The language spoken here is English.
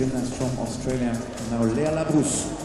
gymnast from Australia, now Lea Labrousse.